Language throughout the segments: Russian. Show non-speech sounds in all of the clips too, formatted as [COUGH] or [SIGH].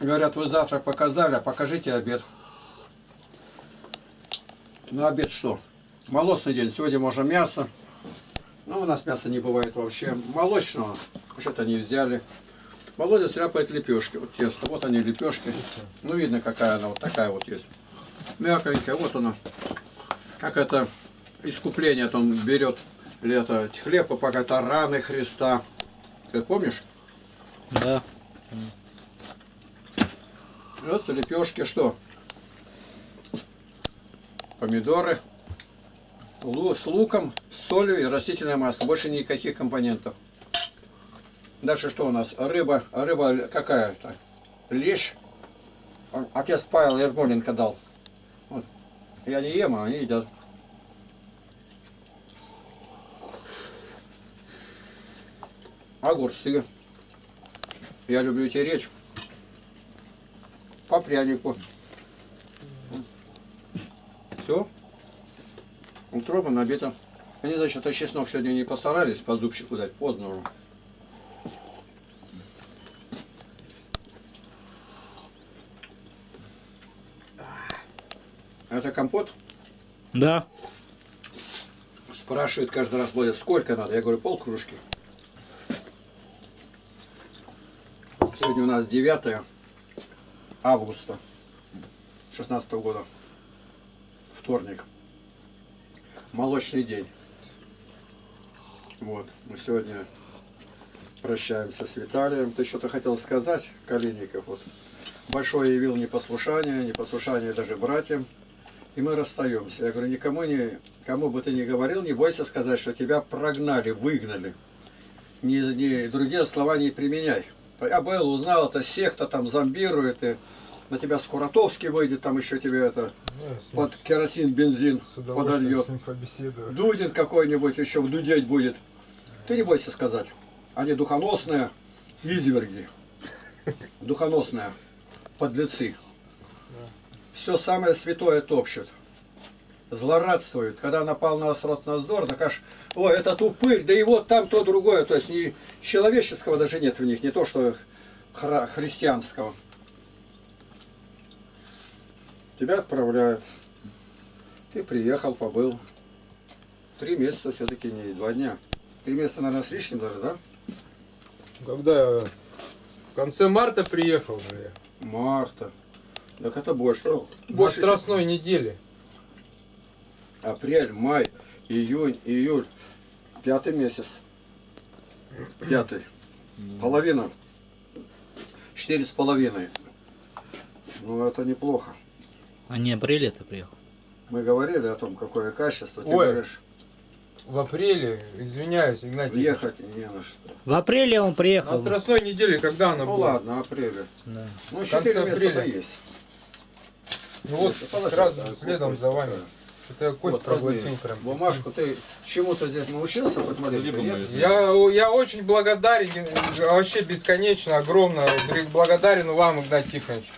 Говорят, вы завтрак показали, а покажите обед. Ну, обед что? Молочный день. Сегодня можно мясо. Ну, у нас мяса не бывает вообще. Молочного что-то не взяли. Володя стряпает лепешки. Вот тесто. Вот они лепешки. Ну, видно, какая она. Вот такая вот есть. Мягонькая. Вот она. Как это искупление -то он берет. Или это хлеб, пока это раны Христа. Ты помнишь? Да. Вот лепешки что? Помидоры с луком, с солью и растительное масло. Больше никаких компонентов. Дальше что у нас? Рыба. Рыба какая-то? Лещ. Отец Павел Ермоленко дал. Вот. Я не ем, а они едят. Огурцы. Я люблю тереть. По прянику. Все. Утроба набито. Они, значит, а чеснок сегодня не постарались по зубчику дать. Поздно уже. Это компот? Да. Спрашивают каждый раз, Володя, сколько надо? Я говорю, полкружки. Сегодня у нас 9 августа 16 года. Вторник. Молочный день. Вот. Мы сегодня прощаемся с Виталием. Ты что-то хотел сказать, Калиников? Вот. Большое явил непослушание, непослушание даже братьям. И мы расстаемся. Я говорю, никому не, кому бы ты ни говорил, не бойся сказать, что тебя прогнали, выгнали. Ни, другие слова не применяй. Я был, узнал, это секта там зомбирует, и на тебя Скуратовский выйдет, там еще тебе это Ну, под керосин, бензин подольет. Дудин какой-нибудь еще дудеть будет. Ты не бойся сказать. Они духоносные изверги. Духоносные подлецы. Все самое святое топчут. Злорадствуют. Когда напал на острот Наздор, так аж, ой, это тупырь, да и вот там то другое. То есть ни человеческого даже нет в них, не то что хра- христианского. Тебя отправляют. Ты приехал, побыл. Три месяца все-таки не два дня. Три месяца, наверное, с лишним даже, да? Когда я в конце марта приехал же я. Марта. Так это больше. На Больше. страстной неделе. Апрель, май, июнь, июль. Пятый месяц. Пятый. Половина. Четыре с половиной. Ну, это неплохо. А не апреле ты приехал? Мы говорили о том, какое качество. Ты Ой. говоришь, В апреле, извиняюсь, Игнатий. въехать не на что. В апреле он На приехал. страстной неделе, когда она Ну была? ладно, апреле. Да. Ну, В конце четыре месяца апреля. есть. Ну вот, сразу следом за вами. да. Что-то я кость Вот, проглотил прям. Бумажку ты чему-то здесь научился хоть маленько? Я, я очень благодарен, вообще бесконечно, огромно благодарен вам, Игнатий Тихонович.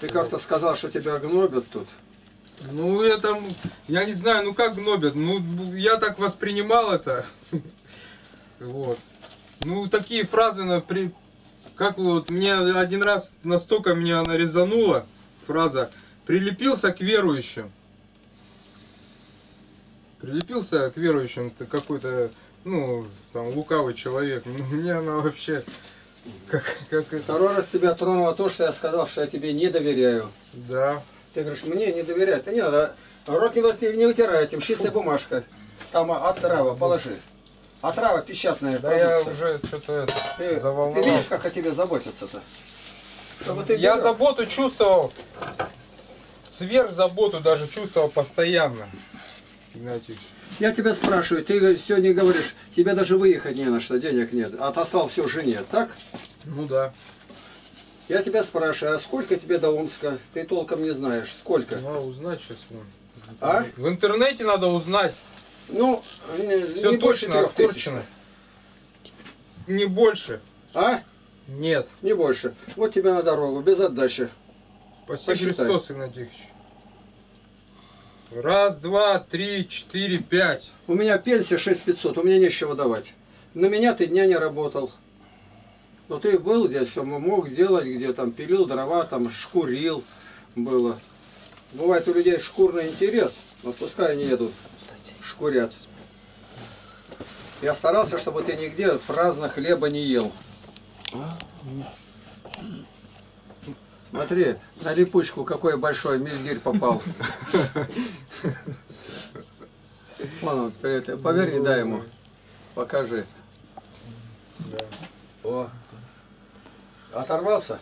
Ты как-то сказал, что тебя гнобят тут. Ну, я там, я не знаю, ну как гнобят, ну, я так воспринимал это. [LAUGHS] Вот. Ну, такие фразы, на, при, как вот, мне один раз настолько меня она резанула, фраза, прилепился к верующим. Прилепился к верующим, какой-то, ну, там, лукавый человек. Ну, [LAUGHS] мне она вообще, как, как это, Второй раз тебя тронуло то, что я сказал, что я тебе не доверяю. да. Ты говоришь, мне не доверять. Да не надо. Рот не, не вытирай этим, чистая бумажка. Там отрава положи. Отрава печатная. Да я уже что-то Ты, ты видишь, заволновался. как о тебе заботятся-то? Ты Я заботу чувствовал, сверх заботу даже чувствовал постоянно. Игнатьевич. Я тебя спрашиваю, ты сегодня говоришь, тебе даже выехать не на что, денег нет. Отослал все жене, так? Ну да. Я тебя спрашиваю, а сколько тебе до Омска? Ты толком не знаешь. Сколько? Надо узнать сейчас. А? В интернете надо узнать. Ну, Все не точно. Корчино. Не больше. А? Нет. Не больше. Вот тебе на дорогу, без отдачи. Спасибо Посчитай. Христос, Игнатьевич. Раз, два, три, четыре, пять. У меня пенсия 6500, у меня нечего давать. На меня ты дня не работал. Но ты был где все мог делать, где там пилил дрова, там шкурил было. Бывает у людей шкурный интерес, но пускай они едут, шкурят. Я старался, чтобы ты нигде праздно хлеба не ел. Смотри, на липучку какой большой мизгирь попал. Вон он, привет. Поверни, дай ему. Покажи. О. Оторвался?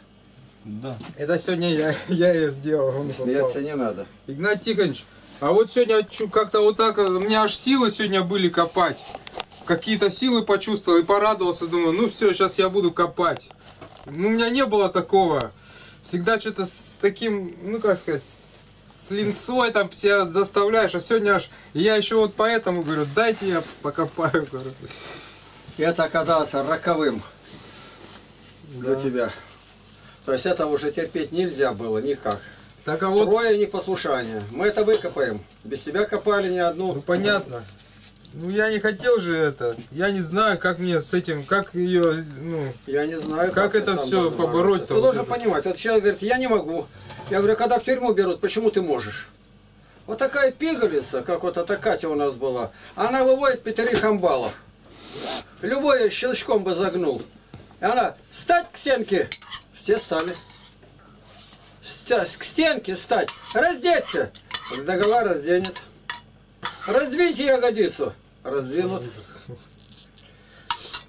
Да. Это сегодня я, я ее сделал. Смеяться не надо. Игнат Тихонович, а вот сегодня как-то вот так, э, у меня аж силы сегодня были копать. Какие-то силы почувствовал и порадовался, думаю, ну все, сейчас я буду копать. Ну, у меня не было такого. Всегда что-то с таким, ну как сказать, с линцой там себя заставляешь, а сегодня аж, я еще вот поэтому говорю, дайте я покопаю. И это оказалось роковым для Да. тебя. То есть это уже терпеть нельзя было никак. Так а вот, Трое непослушания. Мы это выкопаем. Без тебя копали ни одну. ну понятно. Ну я не хотел же это, я не знаю, как мне с этим, как ее, ну, Я не знаю, Как ты это побороть-то бороться. Ты вот должен это? понимать. Вот человек говорит, я не могу. Я говорю, когда в тюрьму берут, почему ты можешь? Вот такая пигалица, как вот эта Катя у нас была, она выводит пятерых амбалов. Любой щелчком бы загнул. И она, встать к стенке. Все стали. Ста- К стенке стать. Раздеться. Догола разденет. Раздвиньте ягодицу. Раздвинут.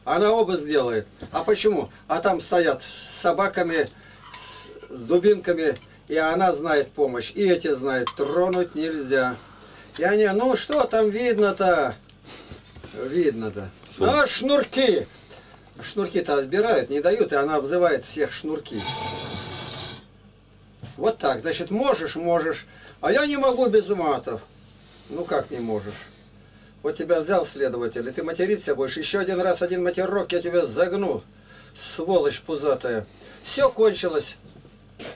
Она оба сделает. А почему? А там стоят с собаками, с дубинками, и она знает помощь, и эти знают, тронуть нельзя. И они, ну что там видно-то? Видно-то. А шнурки! Шнурки-то отбирают, не дают, и она обзывает всех шнурки. Вот так, значит, можешь, можешь, а я не могу без матов. Ну как не можешь? Вот тебя взял следователь, и ты материться будешь. Еще один раз, один матерок, я тебя загну. Сволочь пузатая. Все кончилось.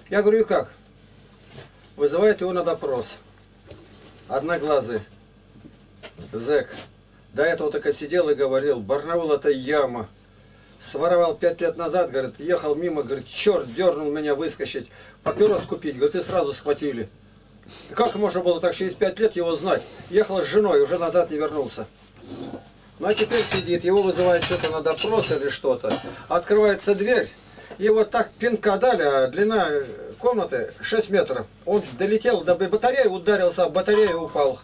Я говорю, и как? Вызывает его на допрос. Одноглазый. Зэк. До этого только сидел и говорил, Барнаул это яма. Своровал пять лет назад, говорит, ехал мимо, говорит, черт, дернул меня выскочить, папирос купить, говорит, и сразу схватили. Как можно было так через пять лет его знать? Ехал с женой, уже назад не вернулся. Ну а теперь сидит, его вызывают что-то на допрос или что-то. Открывается дверь, и вот так пинка дали, а длина комнаты 6 метров. Он долетел до батареи, ударился об батарею и упал.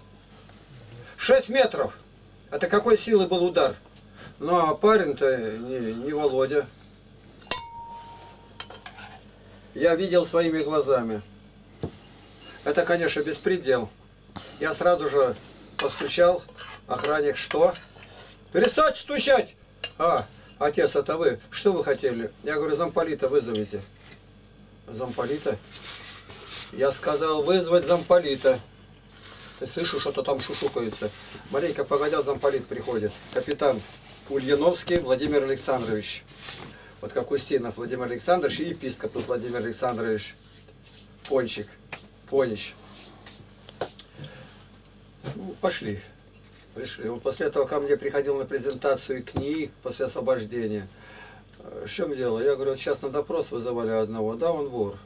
6 метров. Это какой силы был удар? Ну а парень-то не, не Володя. Я видел своими глазами. Это, конечно, беспредел. Я сразу же постучал. Охранник, что? Перестать стучать! А, отец, это вы. Что вы хотели? Я говорю, замполита вызовите. Замполита? Я сказал вызвать замполита. Ты слышишь, что-то там шушукается. Маленько погодя, замполит приходит. Капитан Ульяновский Владимир Александрович. Вот как Устинов Владимир Александрович и епископ тут Владимир Александрович. Пончик. Понич. Ну, пошли. Пришли. Он после этого ко мне приходил на презентацию книг после освобождения. Э, В чем дело? Я говорю, вот сейчас на допрос вызывали одного. Да, он вор.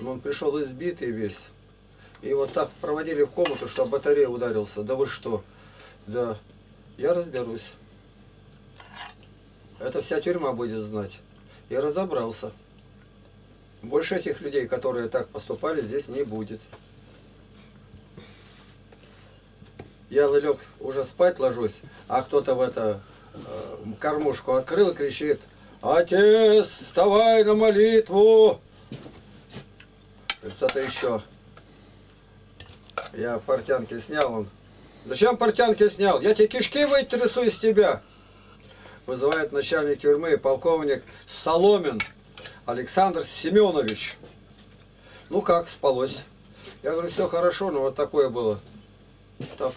Но он пришел избитый весь. И вот так проводили в комнату, что об батарею ударился. Да вы что? Да. Я разберусь. Это вся тюрьма будет знать. Я разобрался. Больше этих людей, которые так поступали, здесь не будет. Я лег уже спать ложусь, а кто-то в это э, кормушку открыл и кричит, Отец, вставай на молитву! Что-то еще. Я портянки снял, он. Зачем портянки снял? Я тебе кишки вытрясу из тебя. Вызывает начальник тюрьмы, полковник Соломин Александр Семенович. Ну как, спалось? Я говорю, все хорошо, но вот такое было. Так,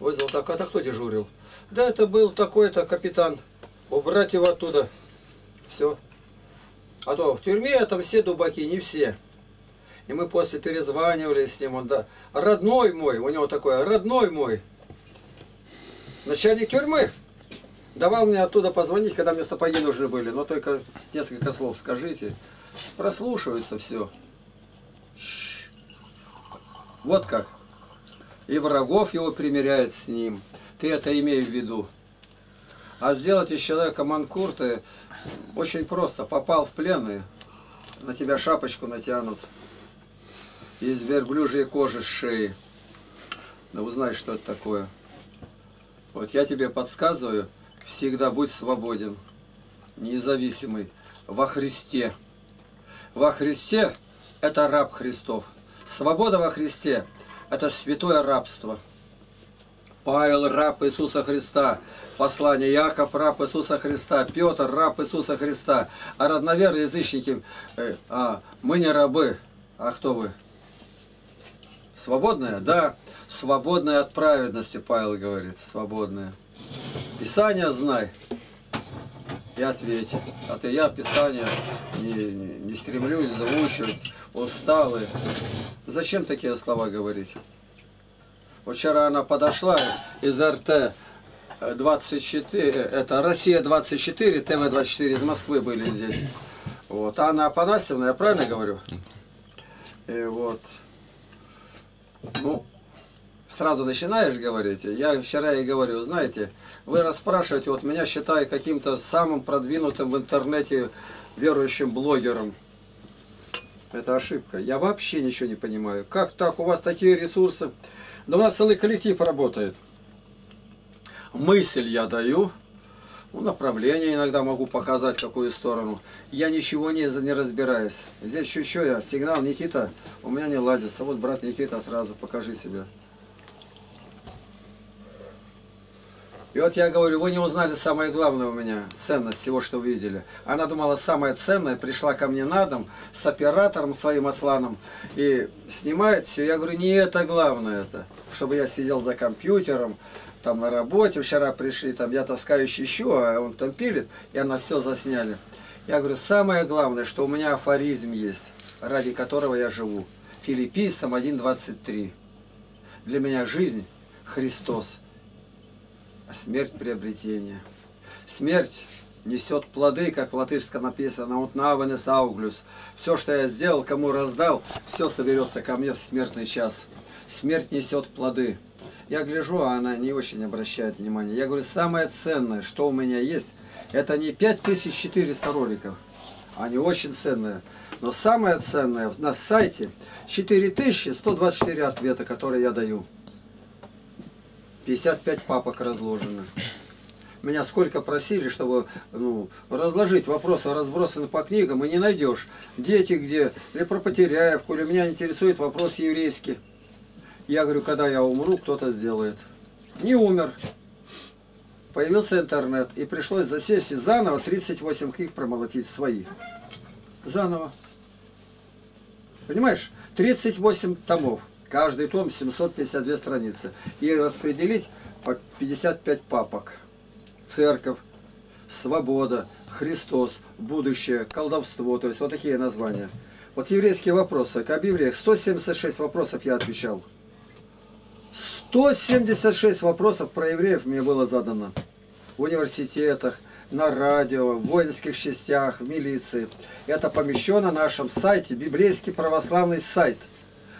вызвал так, а то кто дежурил? Да это был такой-то капитан. Убрать его оттуда. Все. А то в тюрьме там все дубаки, не все. И мы после перезванивали с ним, он да, родной мой, у него такое, родной мой, начальник тюрьмы. Давал мне оттуда позвонить, когда мне сапоги нужны были, но только несколько слов скажите. Прослушивается все. Вот как. И врагов его примиряет с ним. Ты это имей в виду. А сделать из человека манкурты очень просто. Попал в плен и на тебя шапочку натянут. Из верблюжьей кожи с шеи. Да узнай, что это такое. Вот я тебе подсказываю, всегда будь свободен, независимый, во Христе. Во Христе – это раб Христов. Свобода во Христе – это святое рабство. Павел – раб Иисуса Христа. Послание Яков – раб Иисуса Христа. Петр – раб Иисуса Христа. А родноверные язычники э, а, мы не рабы. А кто вы? Свободная? Да. Свободная от праведности, Павел говорит. Свободная. Писание знай и ответь. А ты я Писание не, не, не стремлюсь заучивать, усталый. Зачем такие слова говорить? Вчера она подошла из РТ 24, это Россия 24, ТВ 24 из Москвы были здесь. Вот. Анна Афанасьевна, я правильно говорю? И вот. Ну, сразу начинаешь говорить. Я вчера и говорю, знаете, вы расспрашиваете, вот меня считая каким-то самым продвинутым в интернете верующим блогером. Это ошибка. Я вообще ничего не понимаю. Как так? У вас такие ресурсы. Да у нас целый коллектив работает. Мысль я даю. Ну, направление иногда могу показать, какую сторону. Я ничего не, не разбираюсь. Здесь еще я. Сигнал Никита у меня не ладится. Вот брат Никита сразу, покажи себя. И вот я говорю, вы не узнали самое главное у меня, ценность всего, что вы видели. Она думала, самое ценное, пришла ко мне на дом с оператором своим Асланом и снимает все. Я говорю, не это главное это, чтобы я сидел за компьютером, там на работе, вчера пришли, там я таскающий еще, а он там пилит, и она все засняли. Я говорю, самое главное, что у меня афоризм есть, ради которого я живу. Филиппийцам 1.23. Для меня жизнь Христос а смерть приобретения. Смерть несет плоды, как в латышском написано, вот навене сауглюс. Все, что я сделал, кому раздал, все соберется ко мне в смертный час. Смерть несет плоды. Я гляжу, а она не очень обращает внимание. Я говорю, самое ценное, что у меня есть, это не 5400 роликов. Они очень ценные. Но самое ценное на сайте 4124 ответа, которые я даю. 55 папок разложено. Меня сколько просили, чтобы ну, разложить вопросы, разбросаны по книгам, и не найдешь. Дети где, или про Потеряевку, или меня интересует вопрос еврейский. Я говорю, когда я умру, кто-то сделает. Не умер. Появился интернет, и пришлось засесть и заново 38 книг промолотить своих. Заново. Понимаешь? 38 томов. Каждый том 752 страницы. И распределить по 55 папок. Церковь, свобода, Христос, будущее, колдовство. То есть вот такие названия. Вот еврейские вопросы. К Библии 176 вопросов я отвечал. 176 вопросов про евреев мне было задано. В университетах, на радио, в воинских частях, в милиции. Это помещено на нашем сайте, библейский православный сайт –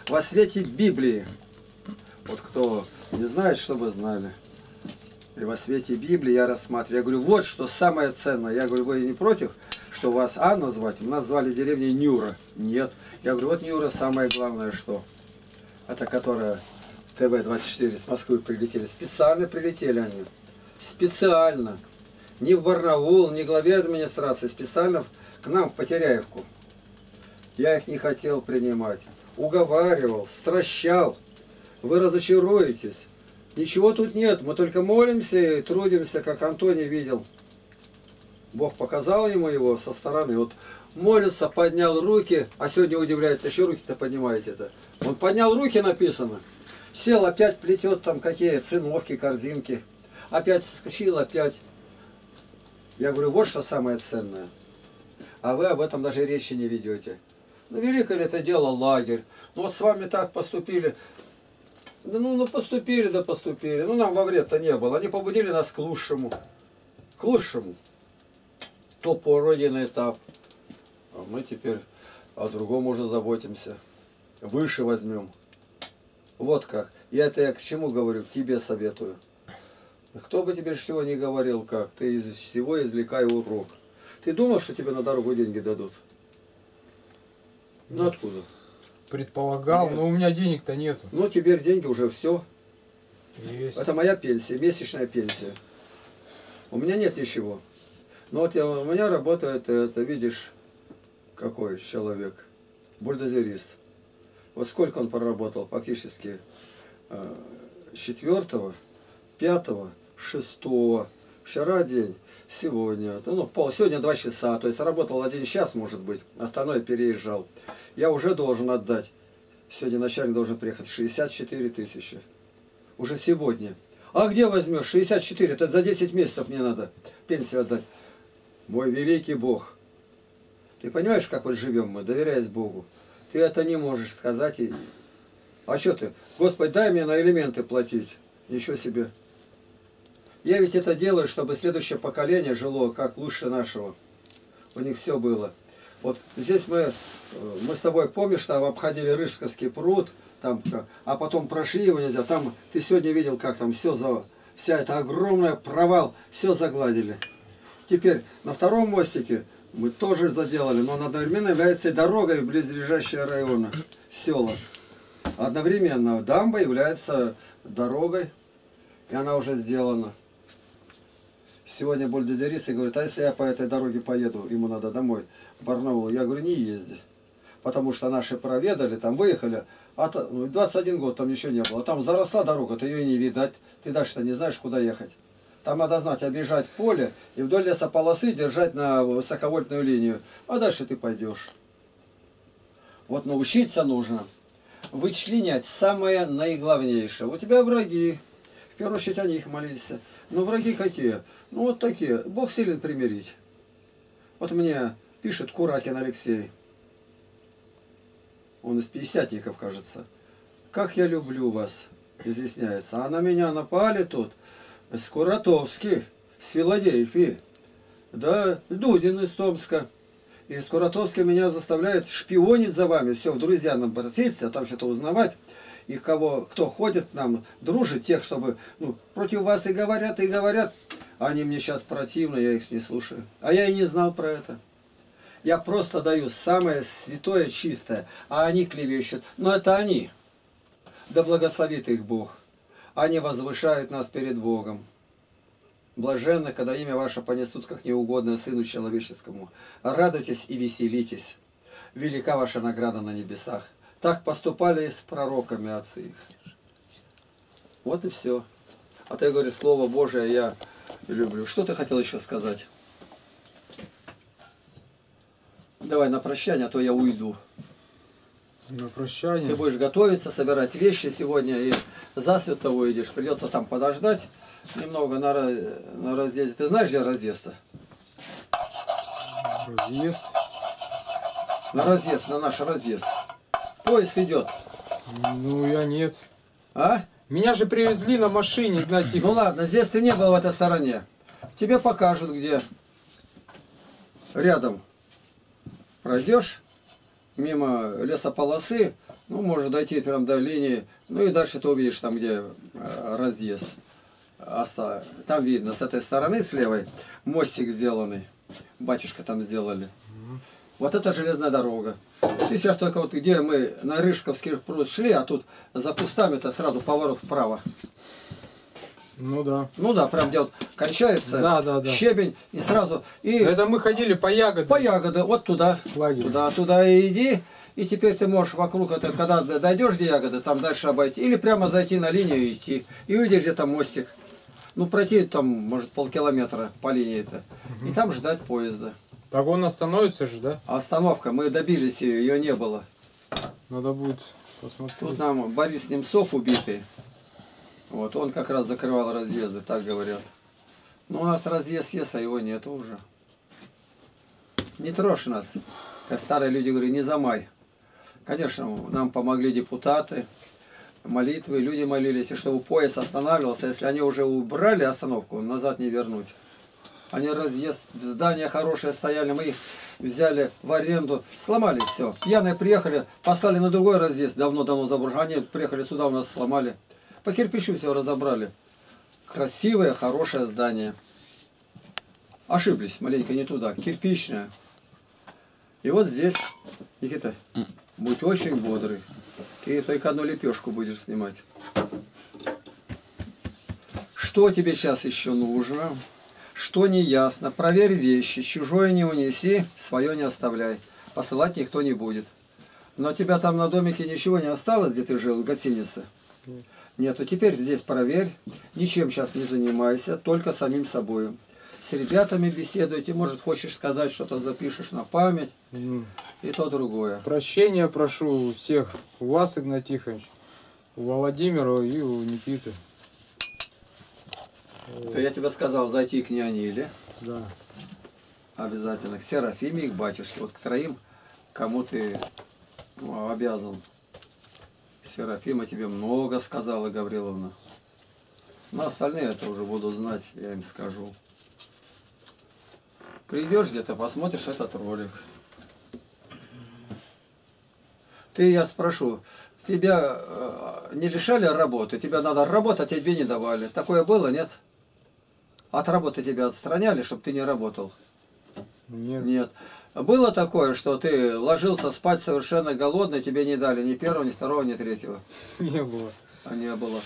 во свете Библии. Вот кто не знает, чтобы знали. И во свете Библии я рассматриваю. Я говорю, вот что самое ценное. Я говорю, вы не против, что вас Анна звать? У нас звали деревню Нюра. Нет. Я говорю, вот Нюра самое главное что. Это которая ТВ-24 с Москвы прилетели. Специально прилетели они. Специально. Не в Барнаул, не главе администрации. Специально к нам в Потеряевку. Я их не хотел принимать уговаривал, стращал. Вы разочаруетесь. Ничего тут нет, мы только молимся и трудимся, как Антоний видел. Бог показал ему его со стороны. Вот молится, поднял руки, а сегодня удивляется, еще руки-то поднимаете-то. Он поднял руки, написано. Сел, опять плетет там какие циновки, корзинки. Опять соскочил, опять. Я говорю, вот что самое ценное. А вы об этом даже речи не ведете. Ну, великое ли это дело лагерь? Ну, вот с вами так поступили. Ну, ну, поступили, да поступили. Ну, нам во вред-то не было. Они побудили нас к лучшему. к лучшему. То пройденный этап. А мы теперь о другом уже заботимся. Выше возьмем. Вот как. Я это я к чему говорю? К тебе советую. Кто бы тебе всего не говорил как, ты из всего извлекай урок. Ты думал, что тебе на дорогу деньги дадут? Ну откуда? Предполагал, Нет. но у меня денег-то нету. Ну теперь деньги уже все. Есть. Это моя пенсия, месячная пенсия. У меня нет ничего. Но вот я, у меня работает, это видишь, какой человек, бульдозерист. Вот сколько он проработал фактически э, с четвертого, пятого, шестого, вчера день, сегодня, ну, пол, сегодня два часа, то есть работал один час, может быть, остальное переезжал. Я уже должен отдать, сегодня начальник должен приехать, 64 тысячи. Уже сегодня. А где возьмешь? 64, это за 10 месяцев мне надо пенсию отдать. Мой великий Бог. Ты понимаешь, как вот живем мы, доверяясь Богу? Ты это не можешь сказать. И... А что ты? Господи, дай мне на элементы платить. Ничего себе. Я ведь это делаю, чтобы следующее поколение жило как лучше нашего. У них все было. Вот здесь мы, э, мы с тобой, помнишь, там обходили Рыжковский пруд, там, а потом прошли его нельзя. Там ты сегодня видел, как там все за вся эта огромная провал, все загладили. Теперь на втором мостике мы тоже заделали, но одновременно является и дорогой в близлежащие районы, села. Одновременно дамба является дорогой, и она уже сделана. Сегодня бульдозеристы говорят, а если я по этой дороге поеду, ему надо домой, в Барнаул, я говорю, не езди. Потому что наши проведали, там выехали, а то, ну, 21 год там ничего не было. Там заросла дорога, ты ее не видать, ты дальше-то не знаешь, куда ехать. Там надо знать, объезжать поле и вдоль лесополосы держать на высоковольтную линию. А дальше ты пойдешь. Вот научиться нужно вычленять самое наиглавнейшее. У тебя враги. В первую очередь о них молиться. Но враги какие? Ну вот такие. Бог силен примирить. Вот мне пишет Куракин Алексей. Он из пятидесятников, кажется. Как я люблю вас, изъясняется. А на меня напали тут Скуратовский с Филадельфии. Да, Дудин из Томска. И Скуратовский меня заставляет шпионить за вами. Все, в друзья нам проситься, а там что-то узнавать. И кого, кто ходит к нам, дружит тех, чтобы ну, против вас и говорят, и говорят. Они мне сейчас противны, я их не слушаю. А я и не знал про это. Я просто даю самое святое, чистое, а они клевещут. Но это они. Да благословит их Бог. Они возвышают нас перед Богом. Блаженно, когда имя ваше понесут, как неугодное Сыну Человеческому. Радуйтесь и веселитесь. Велика ваша награда на небесах. Так поступали и с пророками отцы их. Вот и все. А ты говоришь, Слово Божие я люблю. Что ты хотел еще сказать? Давай на прощание, а то я уйду. На Ты прощание. будешь готовиться, собирать вещи сегодня и засветло выйдешь. Придется там подождать немного на, на разъезде. Ты знаешь, где разъезд-то? Разъезд. На разъезд, на наш разъезд. Поезд идет. Ну, я нет. А? Меня же привезли на машине, Игнатий. Ну ладно, здесь ты не был в этой стороне. Тебе покажут, где. Рядом. Пройдешь мимо лесополосы, ну, может дойти прям до линии, ну и дальше ты увидишь там, где э, разъезд. Там видно, с этой стороны, с левой, мостик сделанный. Батюшка там сделали. Вот это железная дорога. Сейчас только вот где мы на Рыжковский пруд шли, а тут за кустами-то сразу поворот вправо. Ну да. Ну да, прям где вот кончается Да, да, да. щебень и сразу и Это мы ходили по ягодам. по ягоды вот туда, С лагеря. туда, туда и иди. И теперь ты можешь вокруг это, когда дойдешь до ягоды, там дальше обойти, или прямо зайти на линию и идти. И увидишь где там мостик. Ну пройти там, может, полкилометра по линии это. И там ждать поезда. Так он остановится же, да? Остановка, мы добились ее, ее не было. Надо будет посмотреть. Тут нам Борис Немцов убитый. Вот, он как раз закрывал разъезды, так говорят. Но у нас разъезд есть, а его нету уже. Не трожь нас. Как старые люди говорят, не замай. Конечно, нам помогли депутаты, молитвы, люди молились, и чтобы поезд останавливался, если они уже убрали остановку, назад не вернуть. Они разъезд, здания хорошие стояли, мы их взяли в аренду, сломали все. Пьяные приехали, послали на другой разъезд, давно-давно заброшенный. Они приехали сюда, у нас сломали. По кирпичу все разобрали. Красивое, хорошее здание. Ошиблись маленько не туда, кирпичное. И вот здесь, Никита, будь очень бодрый. Ты только одну лепешку будешь снимать. Что тебе сейчас еще нужно? Что не ясно? Проверь вещи. Чужое не унеси, свое не оставляй. Посылать никто не будет. Но у тебя там на домике ничего не осталось, где ты жил, в гостинице? Нету. Теперь здесь проверь. Ничем сейчас не занимайся, только самим собой. С ребятами беседуйте. Может, хочешь сказать, что-то запишешь на память. М. И то другое. Прощения прошу у всех. У вас, Игнат Тихонович, у Владимира и у Никиты. То я тебе сказал зайти к Неониле. Да. Обязательно. К Серафиме и к батюшке. Вот к троим, кому ты ну, обязан. Серафима тебе много сказала, Гавриловна. Но остальные это уже буду знать, я им скажу. Придешь где-то, посмотришь этот ролик. Ты, я спрошу, тебя э, не лишали работы? Тебя надо работать, а тебе не давали. Такое было, нет? От работы тебя отстраняли, чтобы ты не работал? Нет. Нет. Было такое, что ты ложился спать совершенно голодный, тебе не дали ни первого, ни второго, ни третьего. [LAUGHS] Не было. А не было.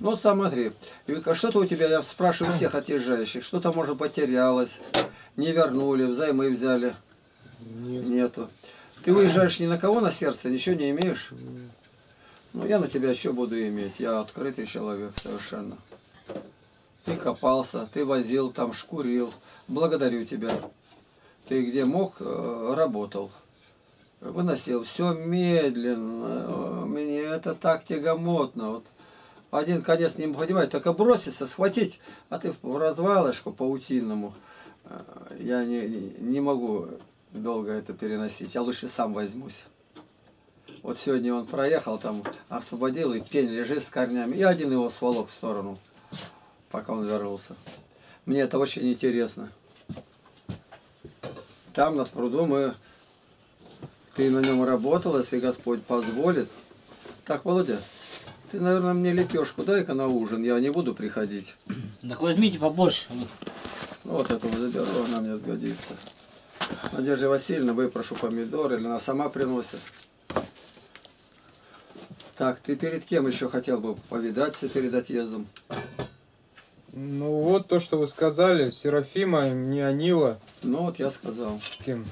Ну вот смотри, что-то у тебя, я спрашиваю всех [CLEARS THROAT] отъезжающих, что-то может потерялось, не вернули, взаймы взяли, Нет. нету. Ты уезжаешь ни на кого на сердце, ничего не имеешь? Ну я на тебя еще буду иметь, я открытый человек совершенно. Ты копался, ты возил там, шкурил, благодарю тебя. Ты где мог, э, работал. Выносил все медленно. Мне это так тягомотно. Вот один конец не понимает, только броситься, схватить, а ты в развалочку паутинному. Э, Я не- не могу долго это переносить. Я лучше сам возьмусь. Вот сегодня он проехал там, освободил, и пень лежит с корнями. И один его сволок в сторону, пока он вернулся. Мне это очень интересно. Там над прудом мы, ты на нем работал, если Господь позволит. Так, Володя, ты, наверное, мне лепешку дай-ка на ужин, я не буду приходить. [CLEARS THROAT] Так возьмите побольше. Вот этого заберу, она мне сгодится. Надежда Васильевна, выпрошу помидоры, или она сама приносит. Так, ты перед кем еще хотел бы повидаться перед отъездом? Ну вот то, что вы сказали, Серафима, Неонила, Ну вот я сказал. кем?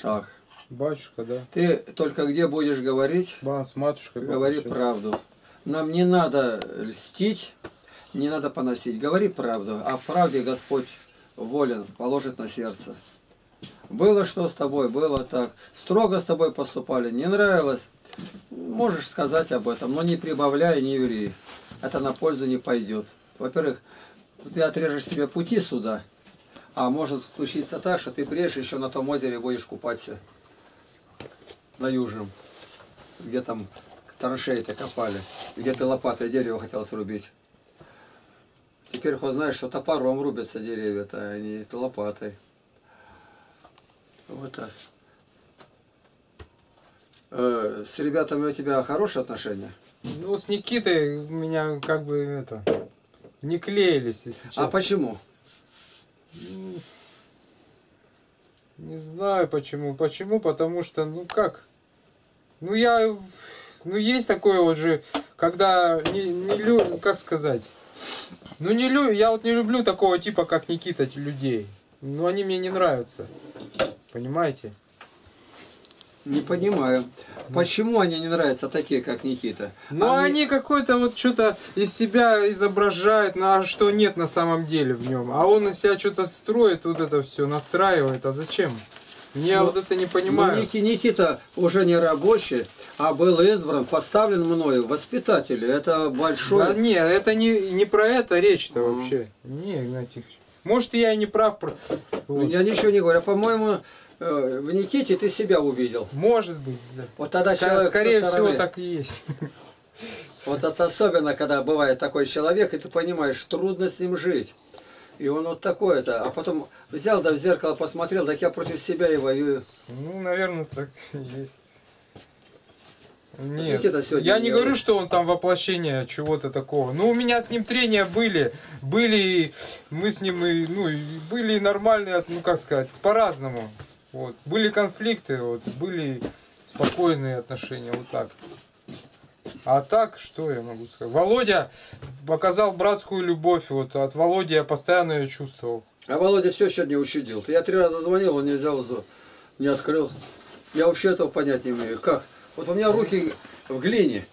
Так, Батюшка, да? ты только где будешь говорить, Ба, с матушкой. говори папа, правду. Нам не надо льстить, не надо поносить. Говори правду, а в правде Господь волен, положит на сердце. Было что с тобой, было так. Строго с тобой поступали, не нравилось. Можешь сказать об этом, но не прибавляй, не ври. Это на пользу не пойдет. Во-первых, ты отрежешь себе пути сюда, а может случиться так, что ты приедешь еще на том озере будешь купаться. На южном. Где там траншеи-то копали. Где ты лопатой дерево хотел срубить. Теперь хоть знаешь, что топором рубятся деревья-то, а не лопатой. Вот так. Э, С ребятами у тебя хорошие отношения? Ну, с Никитой у меня как бы это... Не клеились, если честно. А почему? Ну, Не знаю почему. Почему? Потому что, ну как? Ну я... Ну есть такое вот же, когда не, не лю... Как сказать? Ну не лю... Я вот не люблю такого типа, как Никита, людей. Ну они мне не нравятся. Понимаете? Не понимаю. Почему они не нравятся такие, как Никита? Ну они, какой-то вот что-то из себя изображают, ну, а что нет на самом деле в нем. А он из себя что-то строит, вот это все настраивает. А зачем? Я Ну, вот это не Ну, понимаю. Ники- Никита уже не рабочий, а был избран, поставлен мною воспитателю. Это большой... Да не, это не, не про это речь-то Ну. вообще. Не, Игнатий Ильич. Может, я и не прав. про- Ну, вот. Я ничего не говорю. По-моему, в Никите ты себя увидел. Может быть, да. Вот тогда Ска- человек Скорее стороны- всего, так и есть. [LAUGHS] Вот это особенно, когда бывает такой человек, и ты понимаешь, трудно с ним жить. И он вот такой-то. А потом взял, да в зеркало посмотрел, так я против себя и воюю. Ну, наверное, так и есть. Нет, я не не говорю, что он там воплощение чего-то такого. Ну, у меня с ним трения были, были, мы с ним и, ну, и были нормальные, ну, как сказать, по-разному. Вот. Были конфликты, вот, были спокойные отношения, вот так. А так, что я могу сказать? Володя показал братскую любовь, вот, от Володи я постоянно ее чувствовал. А Володя все сегодня учудил. Я три раза звонил, он не взял, не открыл. Я вообще этого понять не умею. Как? Вот у меня руки в глине.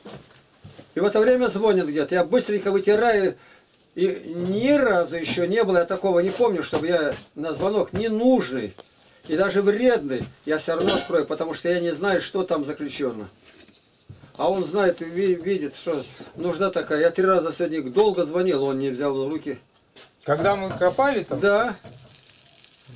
И в это время звонят где-то. Я быстренько вытираю. И ни разу еще не было, я такого не помню, чтобы я на звонок ненужный и даже вредный, я все равно открою, потому что я не знаю, что там заключено. А он знает и ви- видит, что нужна такая. Я три раза сегодня долго звонил, он не взял в руки. Когда мы копали там, Да.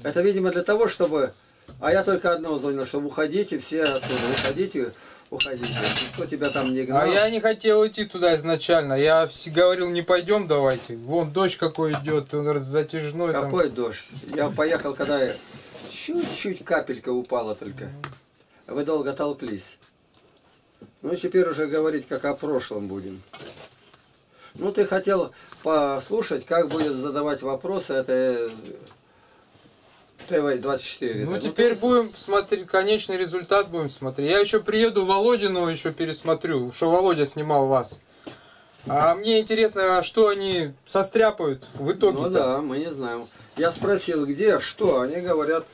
Это, видимо, для того, чтобы... А я только одного звонил, чтобы уходите все оттуда. Уходите, уходите. Никто тебя там не гнал. А я не хотел идти туда изначально. Я говорил, не пойдем, давайте. Вон дождь какой идет, он затяжной. там. Какой дождь? Я поехал, когда чуть-чуть капелька упала только. Вы долго толклись. Ну, теперь уже говорить, как о прошлом будем. Ну, ты хотел послушать, как будет задавать вопросы это ТВ-24. Ну, да? теперь ты- будем смотреть, конечный результат будем смотреть. Я еще приеду Володину, еще пересмотрю, что Володя снимал вас. А мне интересно, а что они состряпают в итоге Ну да, мы не знаем. Я спросил, где, что, они говорят,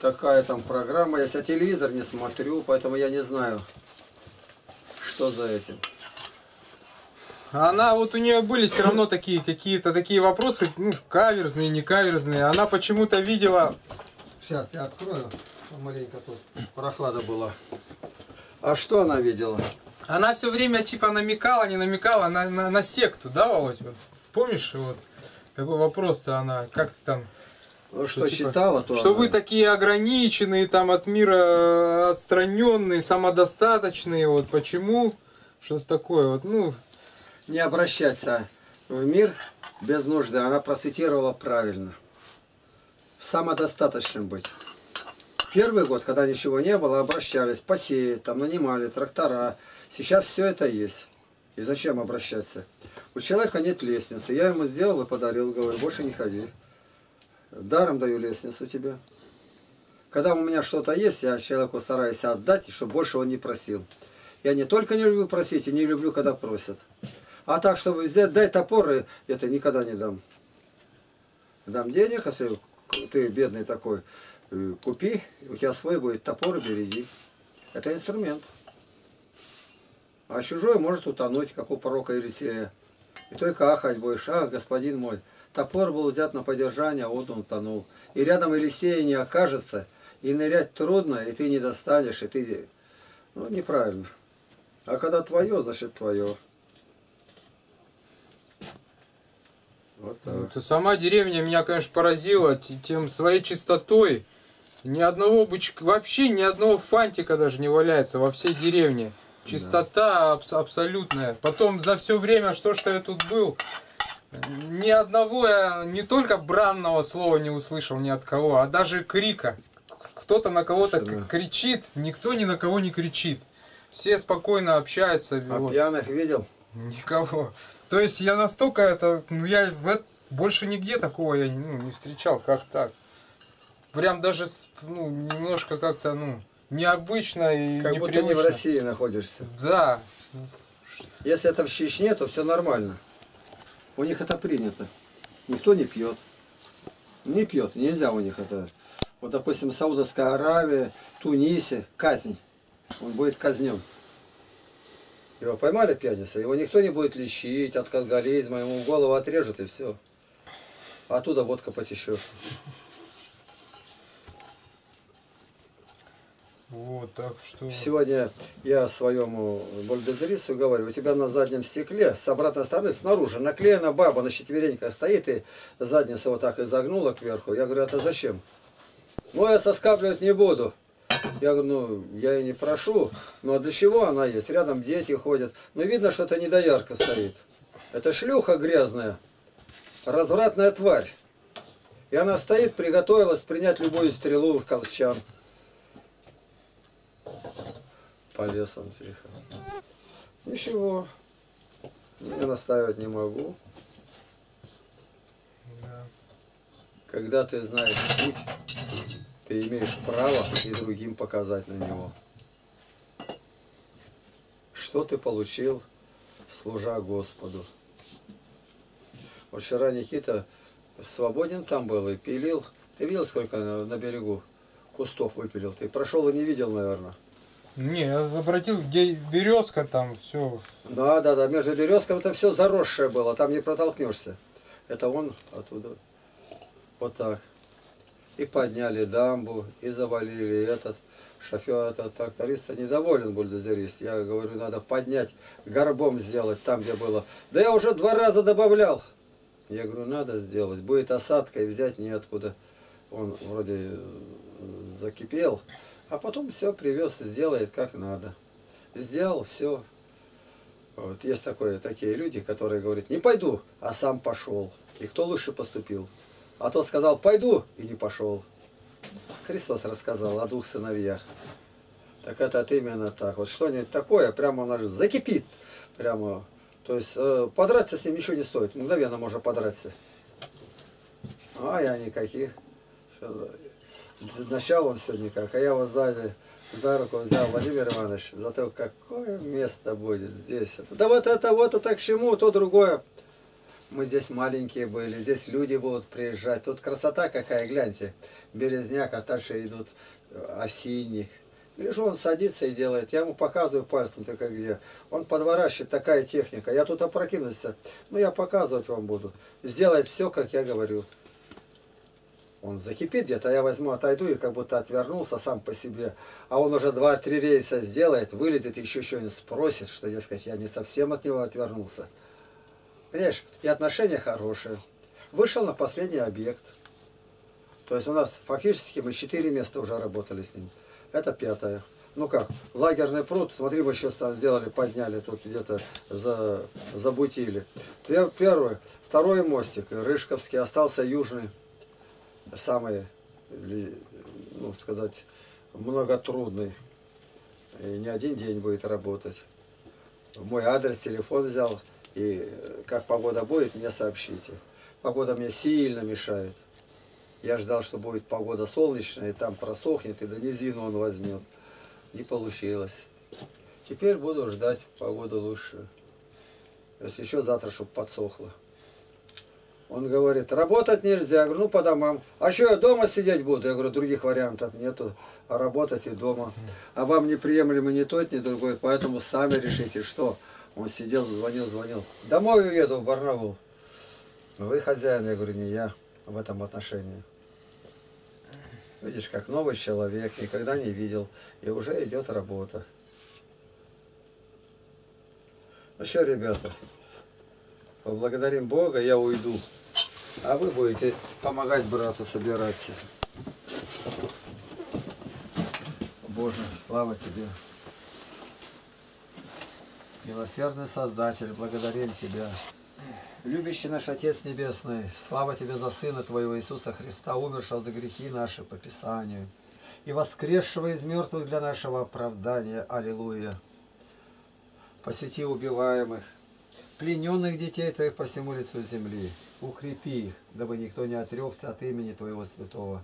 такая там программа я телевизор не смотрю, поэтому я не знаю, что за этим. Она, вот у нее были все равно такие какие-то такие вопросы, ну, каверзные, не каверзные. Она почему-то видела Сейчас я открою, маленько тут прохлада была. А что она видела? Она все время типа намекала, не намекала на, на, на секту, да, Володь? Вот Помнишь, вот такой вопрос-то она, как ты там, Ну, что типа, то что она- вы такие ограниченные, там от мира отстраненные, самодостаточные, вот почему? Что-то такое, вот, ну, не обращаться в мир без нужды. Она процитировала правильно. Самодостаточным быть. Первый год, когда ничего не было, обращались, посеять, там нанимали, трактора. Сейчас все это есть. И зачем обращаться? У человека нет лестницы. Я ему сделал и подарил, говорю, больше не ходи. Даром даю лестницу тебе. Когда у меня что-то есть, я человеку стараюсь отдать, чтобы больше он не просил. Я не только не люблю просить, и не люблю, когда просят. А так, чтобы взять, дай топор, и это никогда не дам. Дам денег, если ты бедный такой, э, купи, у тебя свой будет топор береги. Это инструмент. А чужой может утонуть, как у пророка Елисея. И только ахать будешь, ах, господин мой, топор был взят на поддержание, а вот он утонул. И рядом Елисея не окажется, и нырять трудно, и ты не достанешь, и ты... Ну, неправильно. А когда твое, значит твое. Вот так. это сама деревня меня, конечно, поразила тем своей чистотой. Ни одного бычка, вообще ни одного фантика даже не валяется во всей деревне. Чистота абс- абсолютная. Потом за все время, что что я тут был, ни одного я не только бранного слова не услышал ни от кого, а даже крика. Кто-то на кого-то к- кричит, никто ни на кого не кричит. Все спокойно общаются. А вот. пьяных видел? Никого. То есть я настолько это, ну я в больше нигде такого я ну, не встречал, как так. Прям даже ну, немножко как-то ну необычно и Как будто не в непривычно. России находишься. Да. Если это в Чечне, то все нормально. У них это принято. Никто не пьет. Не пьет, нельзя у них это. Вот, допустим, Саудовская Аравия, Тунисе, казнь. Он будет казнен. Его поймали пьяница, его никто не будет лечить от алкоголизма, ему голову отрежут и все. Оттуда водка потечет. Вот, так что. Сегодня я своему бульдозеристу говорю, у тебя на заднем стекле с обратной стороны, снаружи, наклеена баба на четвереньках стоит и задницу вот так изогнула кверху. Я говорю, это зачем? Ну, я соскабливать не буду. Я говорю, ну, я и не прошу, ну а для чего она есть? Рядом дети ходят. Ну, видно, что это недоярка стоит. Это шлюха грязная, развратная тварь. И она стоит, приготовилась принять любую стрелу в колчан. По лесам тихо. Ничего. Я настаивать не могу. Да. Когда ты знаешь путь, ты имеешь право и другим показать на него. Что ты получил, служа Господу? Вот вчера Никита свободен там был и пилил. Ты видел, сколько на, на берегу кустов выпилил? Ты прошел и не видел, наверное. Не, я обратил, где березка там, все. Да, да, да, между березками это все заросшее было, там не протолкнешься. Это он оттуда. Вот так. И подняли дамбу, и завалили этот. Шофер, этот тракториста недоволен бульдозерист. Я говорю, надо поднять, горбом сделать там, где было. Да я уже два раза добавлял. Я говорю, надо сделать. Будет осадка и взять неоткуда. Он вроде э, закипел. А потом все привез, сделает как надо. Сделал все. Вот есть такое, такие люди, которые говорят, не пойду, а сам пошел. И кто лучше поступил? А тот сказал, пойду, и не пошел. Христос рассказал о двух сыновьях. Так это вот именно так. Вот что-нибудь такое, прямо он аж закипит. Прямо. То есть э, подраться с ним ничего не стоит. Мгновенно можно подраться. А я никаких. Всё, Начал он все никак, а я его сзади за руку взял, Владимир Иванович, зато какое место будет здесь. Да вот это вот, это к чему, то другое. Мы здесь маленькие были, здесь люди будут приезжать. Тут красота какая, гляньте. Березняк, а дальше идут э, осинник. Лежу, он садится и делает. Я ему показываю пальцем только где. Он подворачивает, такая техника. Я тут опрокинусь. Ну, я показывать вам буду. Сделает все, как я говорю. Он закипит где-то, я возьму, отойду и как будто отвернулся сам по себе. А он уже два-три рейса сделает, вылезет, еще что-нибудь спросит, что, дескать, я не совсем от него отвернулся. Понимаешь, и отношения хорошие. Вышел на последний объект. То есть у нас фактически мы четыре места уже работали с ним. Это пятое. Ну как, лагерный пруд, смотри, мы сейчас там сделали, подняли, тут где-то за, забутили. Пер- Первый, второй мостик, Рыжковский, остался южный, самый, ну сказать, многотрудный. И не один день будет работать. Мой адрес, телефон взял, и э, как погода будет, мне сообщите. Погода мне сильно мешает. Я ждал, что будет погода солнечная, и там просохнет, и до низину он возьмет. Не получилось. Теперь буду ждать погоду лучшую. Если еще завтра, чтобы подсохло. Он говорит, работать нельзя. Я говорю, ну по домам. А что я дома сидеть буду? Я говорю, других вариантов нету. А работать и дома. А вам неприемлемо ни тот, ни другой. Поэтому сами решите, что. Он сидел, звонил, звонил. Домой уеду в Барнаул. Вы хозяин, я говорю, не я в этом отношении. Видишь, как новый человек, никогда не видел, и уже идет работа. Ну что, ребята, поблагодарим Бога, я уйду. А вы будете помогать брату собираться. Боже, слава Тебе. Милосердный Создатель, благодарим Тебя. Любящий наш Отец Небесный, слава Тебе за Сына Твоего Иисуса Христа, умершего за грехи наши по Писанию, и воскресшего из мертвых для нашего оправдания. Аллилуйя. Посети убиваемых, плененных детей Твоих по всему лицу земли, укрепи их, дабы никто не отрекся от имени Твоего Святого.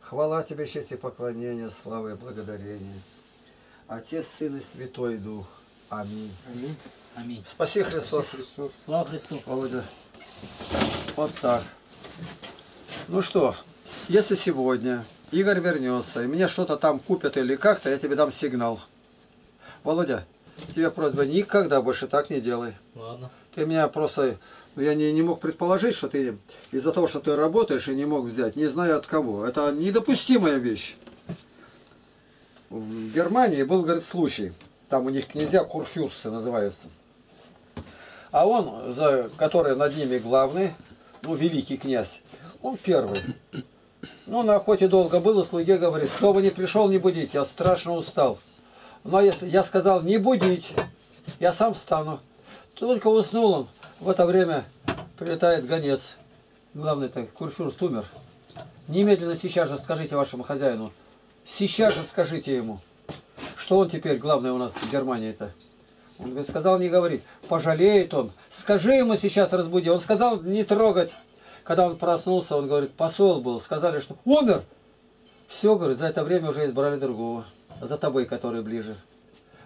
Хвала Тебе, честь и поклонение, слава и благодарение. Отец, Сын и Святой Дух. Аминь. Аминь. Аминь. Спаси Христос. Христос. Слава Христу. Володя. Вот так. Ну что, если сегодня Игорь вернется, и мне что-то там купят или как-то, я тебе дам сигнал. Володя, тебе просьба, никогда больше так не делай. Ладно. Ты меня просто... Я не, не мог предположить, что ты из-за того, что ты работаешь и не мог взять, не знаю от кого. Это недопустимая вещь. В Германии был, говорит, случай. Там у них князья курфюрсты называются. А он, за, который над ними главный, ну, великий князь, он первый. Ну, на охоте долго был, и слуге говорит, кто бы не пришел, не будить, я страшно устал. Но если я сказал, не будить, я сам встану. Только уснул он, в это время прилетает гонец. Главный-то, Курфюрст умер. Немедленно сейчас же скажите вашему хозяину. Сейчас же скажите ему, что он теперь главный у нас в Германии-то. Он говорит, сказал не говорить. Пожалеет он. Скажи ему сейчас разбуди. Он сказал не трогать. Когда он проснулся, он говорит, посол был. Сказали, что умер. Все, говорит, за это время уже избрали другого. За тобой, который ближе.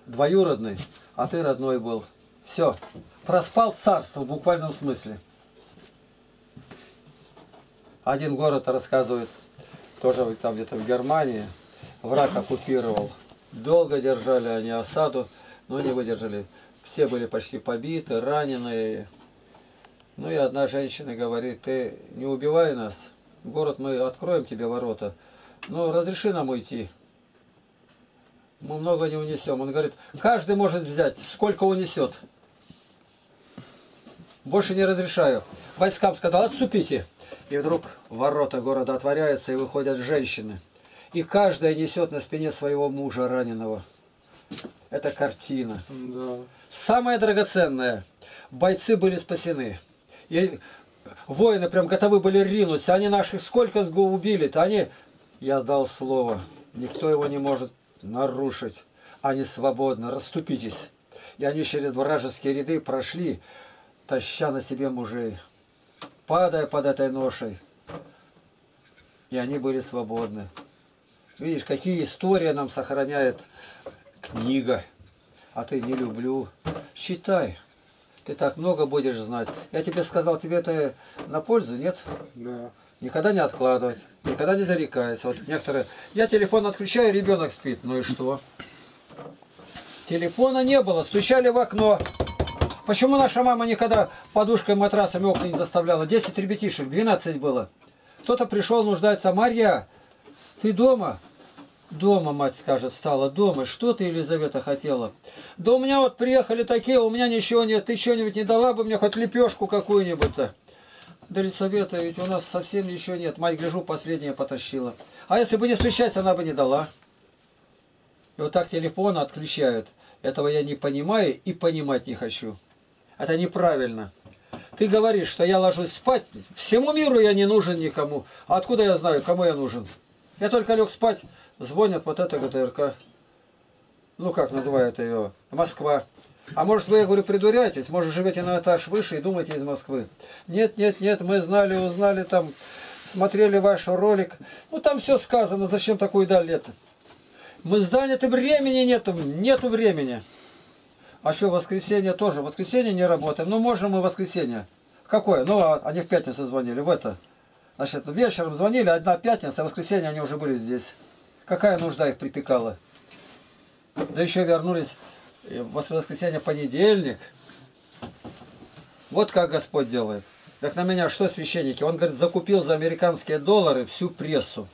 Двоюродный, а ты родной был. Все. Проспал царство в буквальном смысле. Один город рассказывает, тоже там где-то в Германии, враг оккупировал. Долго держали они осаду, но не выдержали. Все были почти побиты, раненые. Ну и одна женщина говорит, ты не убивай нас, город мы откроем тебе ворота, но разреши нам уйти. Мы много не унесем. Он говорит, каждый может взять, сколько унесет. Больше не разрешаю. Войскам сказал, отступите. И вдруг ворота города отворяются, и выходят женщины. И каждая несет на спине своего мужа раненого. Это картина. Да. Самое драгоценное. Бойцы были спасены. И воины прям готовы были ринуться. Они наших сколько убили-то. Они... Я дал слово. Никто его не может нарушить. Они свободны. Расступитесь. И они через вражеские ряды прошли, таща на себе мужей падая под этой ношей. И они были свободны. Видишь, какие истории нам сохраняет книга. А ты не люблю. Считай. Ты так много будешь знать. Я тебе сказал, тебе это на пользу, нет? Да. Никогда не откладывать. Никогда не зарекайся. Вот некоторые... Я телефон отключаю, ребенок спит. Ну и что? Телефона не было. Стучали в окно. Почему наша мама никогда подушкой, матрасами окна не заставляла? 10 ребятишек, 12 было. Кто-то пришел, нуждается. Марья, ты дома? Дома, мать скажет, встала. Дома. Что ты, Елизавета, хотела? Да у меня вот приехали такие, у меня ничего нет. Ты что-нибудь не дала бы мне хоть лепешку какую-нибудь-то? Да, Елизавета, ведь у нас совсем ничего нет. Мать, гляжу, последняя потащила. А если бы не стучать, она бы не дала. И вот так телефон отключают. Этого я не понимаю и понимать не хочу. Это неправильно. Ты говоришь, что я ложусь спать, всему миру я не нужен никому. А откуда я знаю, кому я нужен? Я только лег спать, звонят вот это ГТРК. Ну, как называют ее? Москва. А может вы, я говорю, придуряетесь? Может, живете на этаж выше и думаете из Москвы? Нет, нет, нет, мы знали, узнали там, смотрели ваш ролик. Ну, там все сказано, зачем такую даль лето? Мы заняты, времени нету, нету времени. А что, воскресенье тоже? Воскресенье не работаем. Ну, можем мы воскресенье. Какое? Ну, а они в пятницу звонили, в это. Значит, вечером звонили, одна пятница, а воскресенье они уже были здесь. Какая нужда их припекала? Да еще вернулись в воскресенье понедельник. Вот как Господь делает. Так на меня что священники? Он, говорит, закупил за американские доллары всю прессу.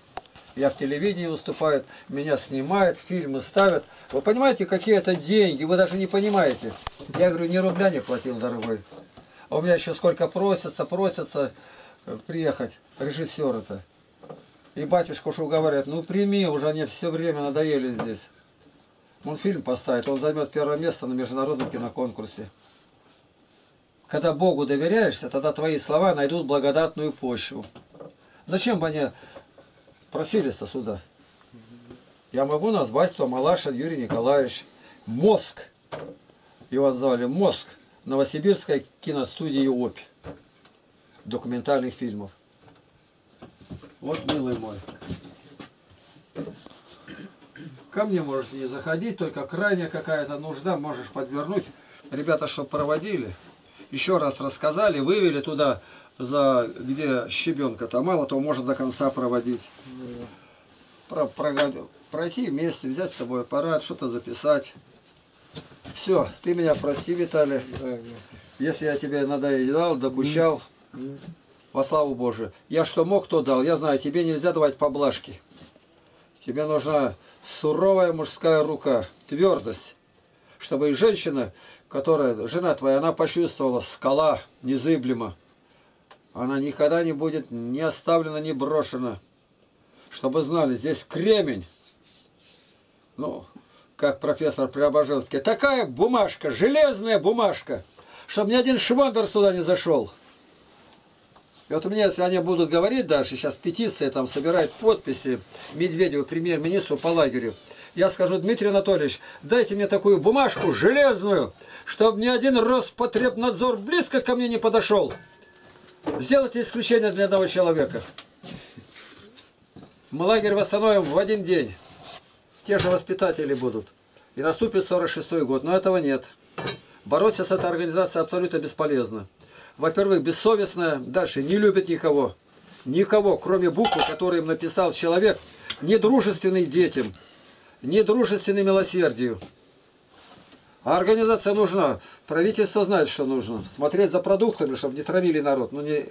Я в телевидении выступаю, меня снимают, фильмы ставят. Вы понимаете, какие это деньги? Вы даже не понимаете. Я говорю, ни рубля не платил, дорогой. А у меня еще сколько просятся, просятся э, приехать режиссеры-то. И батюшка уж уговаривает, ну прими, уже они все время надоели здесь. Он фильм поставит, он займет первое место на международном киноконкурсе. Когда Богу доверяешься, тогда твои слова найдут благодатную почву. Зачем бы они просились-то сюда? Я могу назвать, кто Малашин Юрий Николаевич. Мозг. Его звали Мозг. Новосибирской киностудии ОПИ. Документальных фильмов. Вот, милый мой. Ко мне можешь не заходить, только крайняя какая-то нужда, можешь подвернуть. Ребята, что проводили, еще раз рассказали, вывели туда, за где щебенка-то мало, то можно до конца проводить. Про, про, пройти вместе, взять с собой аппарат, что-то записать. Все, ты меня прости, Виталий. Если я тебе надоедал, докучал, во славу Божию. Я что мог, то дал. Я знаю, тебе нельзя давать поблажки. Тебе нужна суровая мужская рука, твердость. Чтобы и женщина, которая, жена твоя, она почувствовала, скала незыблема. Она никогда не будет не оставлена, не брошена. Чтобы знали, здесь кремень ну, как профессор Преображенский, такая бумажка, железная бумажка, чтобы ни один швандер сюда не зашел. И вот мне, если они будут говорить дальше, сейчас петиция там собирает подписи Медведеву, премьер-министру по лагерю, я скажу, Дмитрий Анатольевич, дайте мне такую бумажку железную, чтобы ни один Роспотребнадзор близко ко мне не подошел. Сделайте исключение для одного человека. Мы лагерь восстановим в один день. Те же воспитатели будут. И наступит 46-й год. Но этого нет. Бороться с этой организацией абсолютно бесполезно. Во-первых, бессовестная, дальше не любит никого. Никого, кроме буквы, которую им написал человек, недружественный детям, недружественный милосердию. А организация нужна. Правительство знает, что нужно. Смотреть за продуктами, чтобы не травили народ. Но не,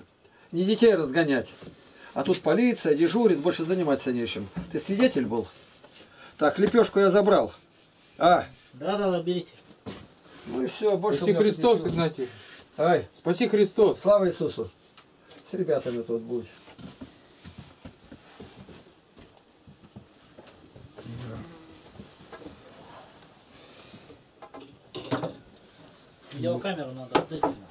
не детей разгонять. А тут полиция дежурит, больше заниматься нечем. Ты свидетель был? Так, лепешку я забрал. А, Да, да, да, берите. ну и все, больше Спаси Христос, ничего. Игнатий. Ай, Спаси Христос. слава Иисусу. С ребятами тут будь. Видеокамеру надо отдать. ему.